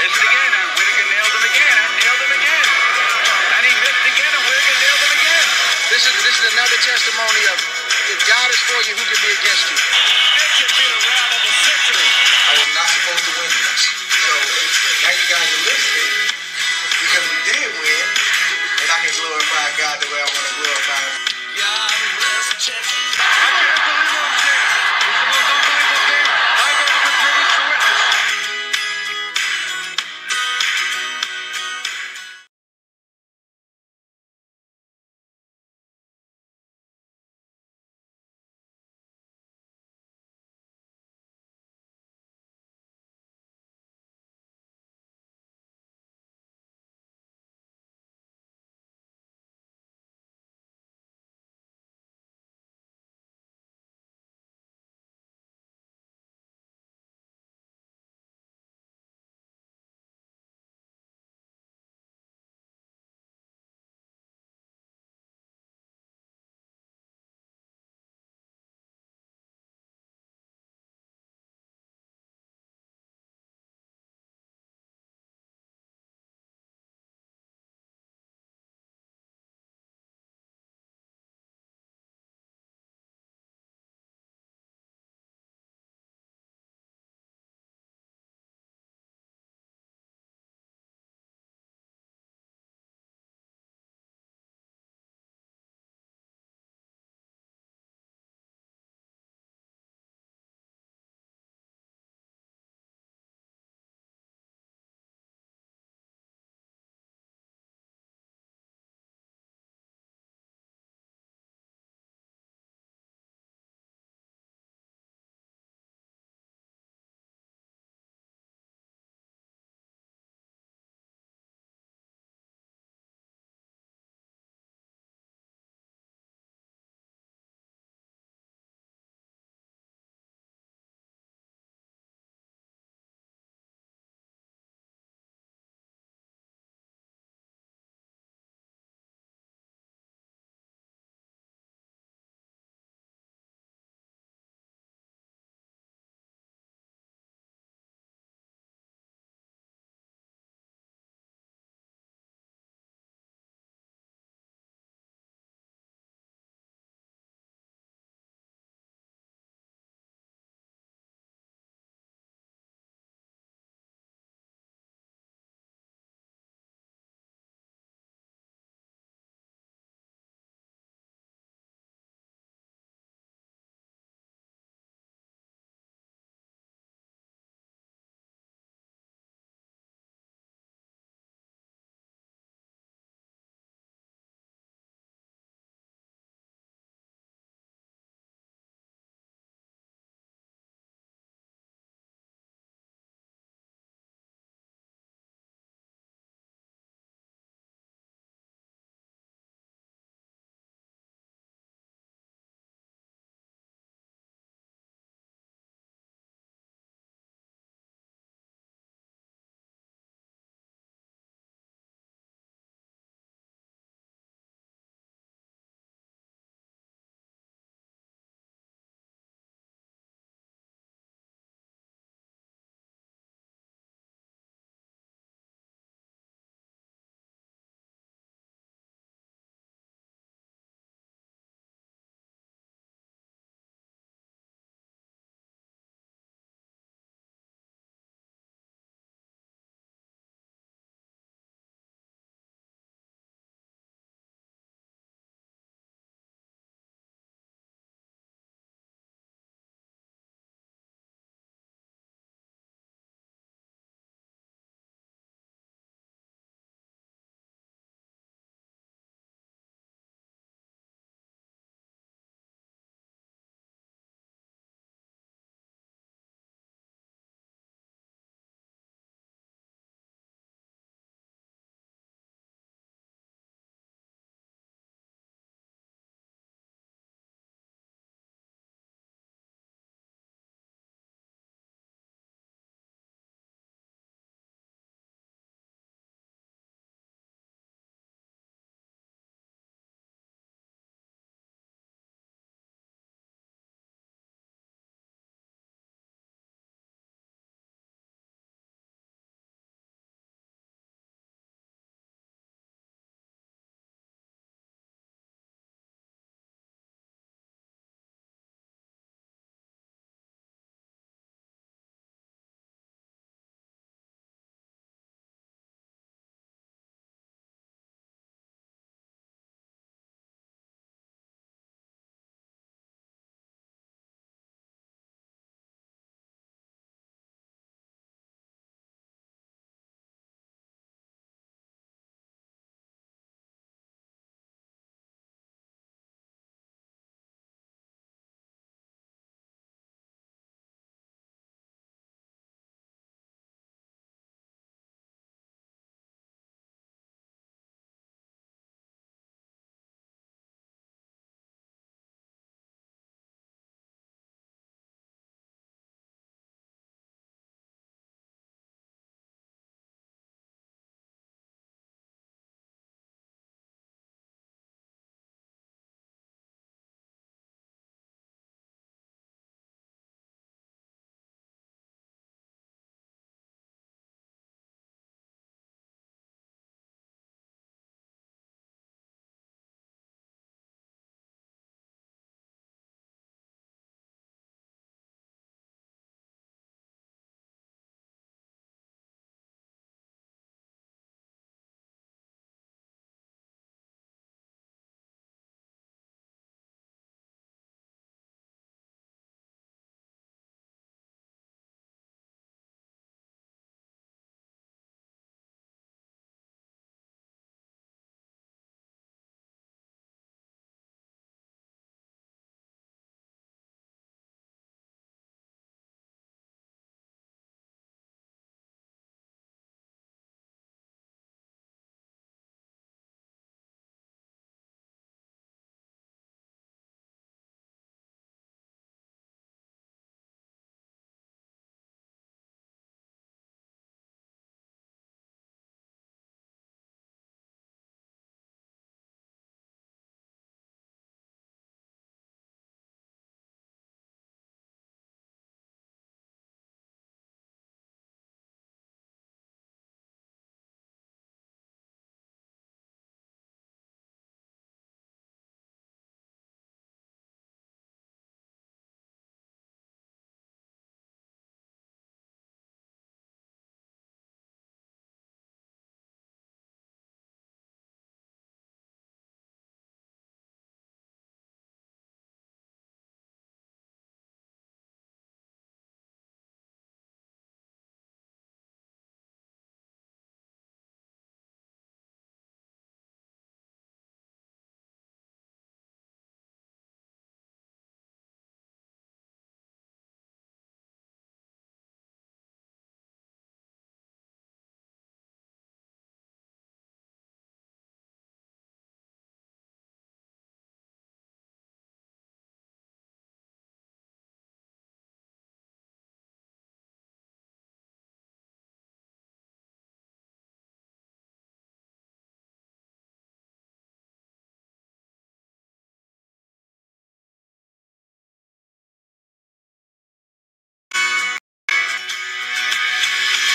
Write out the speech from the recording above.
Again, and Whitaker nailed him again, and nailed him again. And he missed again, and Whitaker nailed him again. This is this is another testimony of if God is for you, who can be against you? This could be round